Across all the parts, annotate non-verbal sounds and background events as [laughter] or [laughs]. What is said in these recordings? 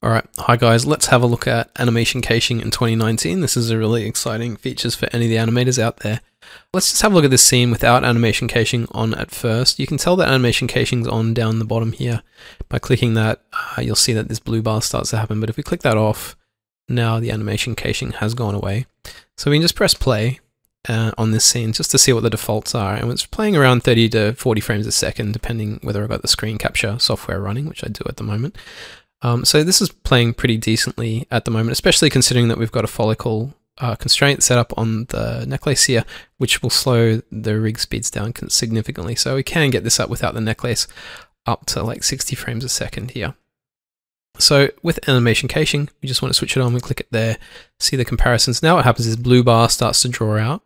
Alright, hi guys, let's have a look at animation caching in 2019. This is a really exciting features for any of the animators out there. Let's just have a look at this scene without animation caching on at first. You can tell that animation caching's on down the bottom here. By clicking that, uh, you'll see that this blue bar starts to happen, but if we click that off, now the animation caching has gone away. So we can just press play uh, on this scene just to see what the defaults are. And it's playing around 30 to 40 frames a second, depending whether I've got the screen capture software running, which I do at the moment. Um, so this is playing pretty decently at the moment, especially considering that we've got a follicle uh, constraint set up on the necklace here, which will slow the rig speeds down significantly. So we can get this up without the necklace up to like 60 frames a second here. So with animation caching, we just want to switch it on, we click it there, see the comparisons. Now what happens is blue bar starts to draw out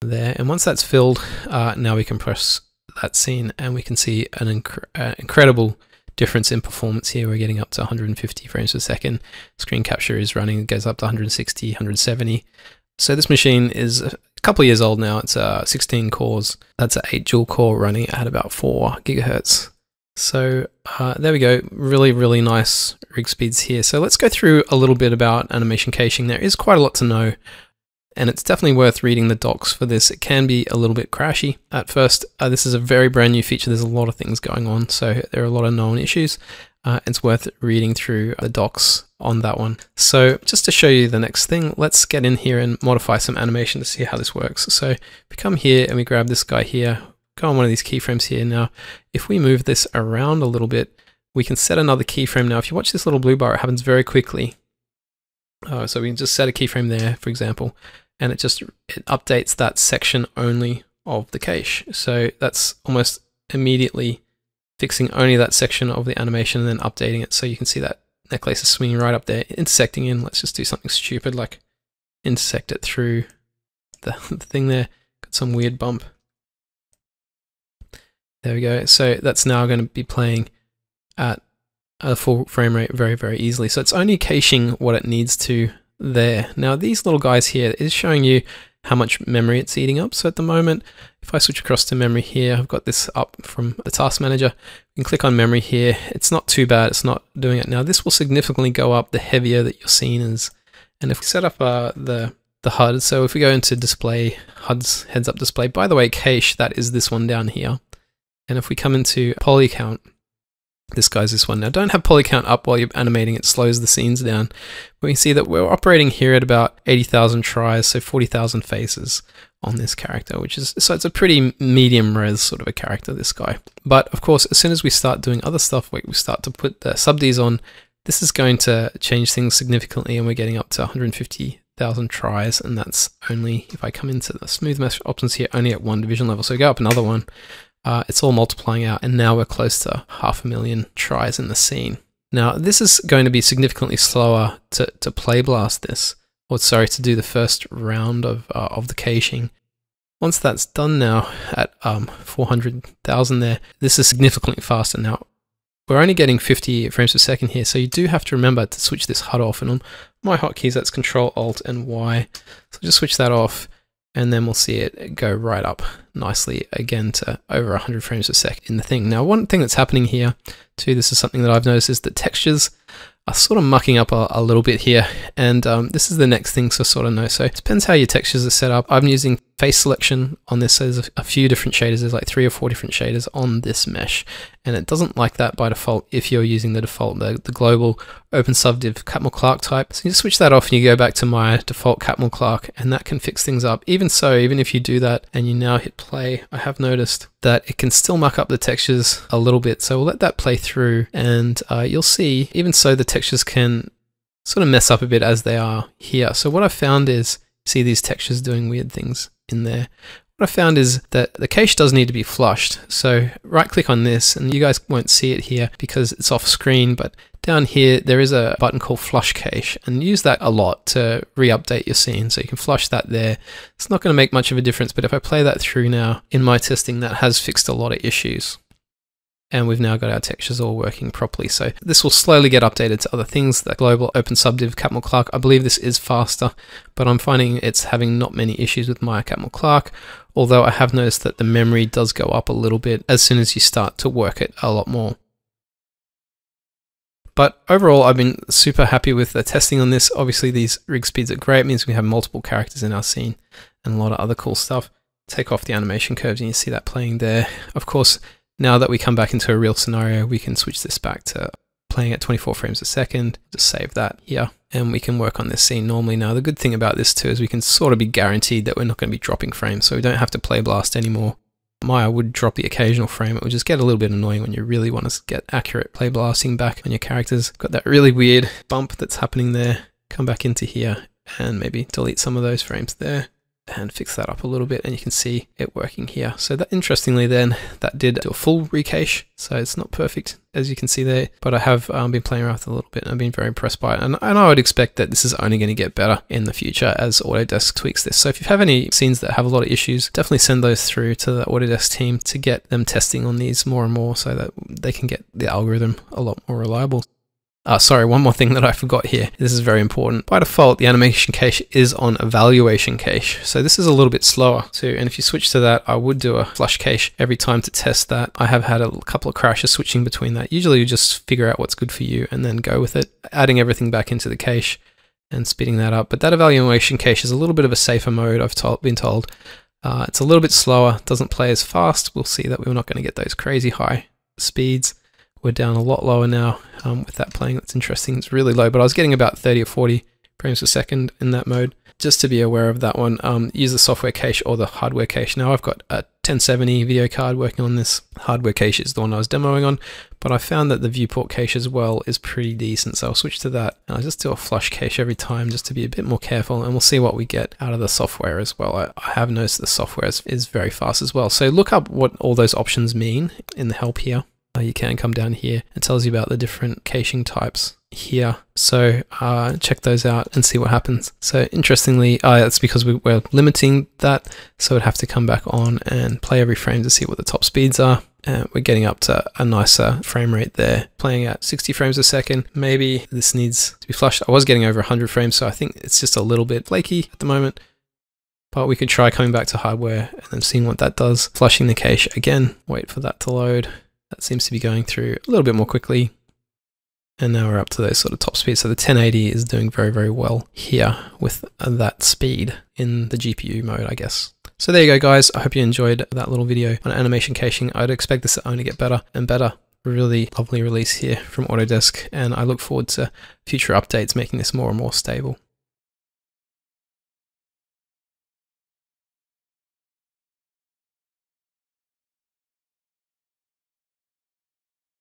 there. And once that's filled, uh, now we can press that scene and we can see an inc uh, incredible difference in performance here. We're getting up to 150 frames per second. Screen capture is running, it goes up to 160, 170. So this machine is a couple years old now. It's uh, 16 cores. That's an 8 dual core running at about 4 gigahertz. So uh, there we go. Really, really nice rig speeds here. So let's go through a little bit about animation caching. There is quite a lot to know and it's definitely worth reading the docs for this. It can be a little bit crashy at first. Uh, this is a very brand new feature. There's a lot of things going on, so there are a lot of known issues. Uh, it's worth reading through the docs on that one. So just to show you the next thing, let's get in here and modify some animation to see how this works. So we come here and we grab this guy here, go on one of these keyframes here. Now, if we move this around a little bit, we can set another keyframe. Now, if you watch this little blue bar, it happens very quickly. Uh, so we can just set a keyframe there, for example and it just it updates that section only of the cache. So that's almost immediately fixing only that section of the animation and then updating it so you can see that necklace is swinging right up there, intersecting in. Let's just do something stupid like intersect it through the, [laughs] the thing there. Got some weird bump. There we go. So that's now going to be playing at a full frame rate very, very easily. So it's only caching what it needs to there. Now these little guys here is showing you how much memory it's eating up. So at the moment, if I switch across to memory here, I've got this up from the task manager. Can click on memory here. It's not too bad. It's not doing it. Now this will significantly go up the heavier that your scene is. And if we set up uh, the the HUD, so if we go into display, HUD's heads up display, by the way, cache, that is this one down here. And if we come into poly count, this guy's this one. Now don't have poly count up while you're animating, it slows the scenes down. We can see that we're operating here at about 80,000 tris, so 40,000 faces on this character, which is, so it's a pretty medium res sort of a character, this guy. But of course, as soon as we start doing other stuff, we start to put the subds on, this is going to change things significantly and we're getting up to 150,000 tris and that's only, if I come into the smooth mesh options here, only at one division level. So go up another one, uh, it's all multiplying out, and now we're close to half a million tris in the scene. Now, this is going to be significantly slower to, to play blast this, or sorry, to do the first round of, uh, of the caching. Once that's done now at um, 400,000 there, this is significantly faster. Now, we're only getting 50 frames per second here, so you do have to remember to switch this HUD off. And on my hotkeys, that's Control Alt and Y. So just switch that off and then we'll see it go right up nicely again to over 100 frames a second in the thing. Now, one thing that's happening here too, this is something that I've noticed, is that textures are sort of mucking up a, a little bit here. And um, this is the next thing to sort of know. So it depends how your textures are set up. I'm using face selection on this. There's a, few different shaders. There's like three or four different shaders on this mesh. And it doesn't like that by default if you're using the default, the, the global open subdiv Catmull Clark type. So you switch that off and you go back to my default Catmull Clark and that can fix things up. Even so, even if you do that and you now hit play, I have noticed that it can still muck up the textures a little bit. So we'll let that play through and uh, you'll see, even so the textures can sort of mess up a bit as they are here. So what I found is, see these textures doing weird things in there. What I found is that the cache does need to be flushed. So right click on this and you guys won't see it here because it's off screen, but down here there is a button called flush cache and use that a lot to re-update your scene. So you can flush that there. It's not going to make much of a difference, but if I play that through now in my testing, that has fixed a lot of issues and we've now got our textures all working properly. So this will slowly get updated to other things, the global open subdiv Catmull Clark. I believe this is faster, but I'm finding it's having not many issues with Maya Catmull Clark, although I have noticed that the memory does go up a little bit as soon as you start to work it a lot more. But overall, I've been super happy with the testing on this. Obviously, these rig speeds are great. It means we have multiple characters in our scene and a lot of other cool stuff. Take off the animation curves and you see that playing there. Of course, now that we come back into a real scenario, we can switch this back to playing at 24 frames a second. Just save that here and we can work on this scene normally now. The good thing about this too is we can sort of be guaranteed that we're not going to be dropping frames, so we don't have to play blast anymore. Maya would drop the occasional frame. It would just get a little bit annoying when you really want to get accurate play blasting back on your characters. Got that really weird bump that's happening there. Come back into here and maybe delete some of those frames there and fix that up a little bit and you can see it working here. So that interestingly then, that did do a full recache, so it's not perfect as you can see there, but I have um, been playing around with it a little bit and I've been very impressed by it. And, and I would expect that this is only going to get better in the future as Autodesk tweaks this. So if you have any scenes that have a lot of issues, definitely send those through to the Autodesk team to get them testing on these more and more so that they can get the algorithm a lot more reliable. Uh, sorry, one more thing that I forgot here. This is very important. By default, the animation cache is on evaluation cache. So this is a little bit slower too. And if you switch to that, I would do a flush cache every time to test that. I have had a couple of crashes switching between that. Usually you just figure out what's good for you and then go with it, adding everything back into the cache and speeding that up. But that evaluation cache is a little bit of a safer mode, I've told, been told. Uh, it's a little bit slower, doesn't play as fast. We'll see that we're not going to get those crazy high speeds. We're down a lot lower now um, with that playing. That's interesting. It's really low, but I was getting about 30 or 40 frames per second in that mode. Just to be aware of that one, um, use the software cache or the hardware cache. Now I've got a 1070 video card working on this. Hardware cache is the one I was demoing on, but I found that the viewport cache as well is pretty decent. So I'll switch to that. And I'll just do a flush cache every time just to be a bit more careful and we'll see what we get out of the software as well. I, I have noticed the software is, is very fast as well. So look up what all those options mean in the help here. You can come down here. It tells you about the different caching types here. So uh, check those out and see what happens. So interestingly, uh, because we, are limiting that. So it'd have to come back on and play every frame to see what the top speeds are. And we're getting up to a nicer frame rate there, playing at 60 frames a second. Maybe this needs to be flushed. I was getting over 100 frames, so I think it's just a little bit flaky at the moment. But we could try coming back to hardware and then seeing what that does. Flushing the cache again, wait for that to load. That seems to be going through a little bit more quickly. And now we're up to those sort of top speeds. So the 1080 is doing very, very well here with that speed in the GPU mode, I guess. So there you go, guys. I hope you enjoyed that little video on animation caching. I'd expect this to only get better and better. Really lovely release here from Autodesk, and I look forward to future updates making this more and more stable.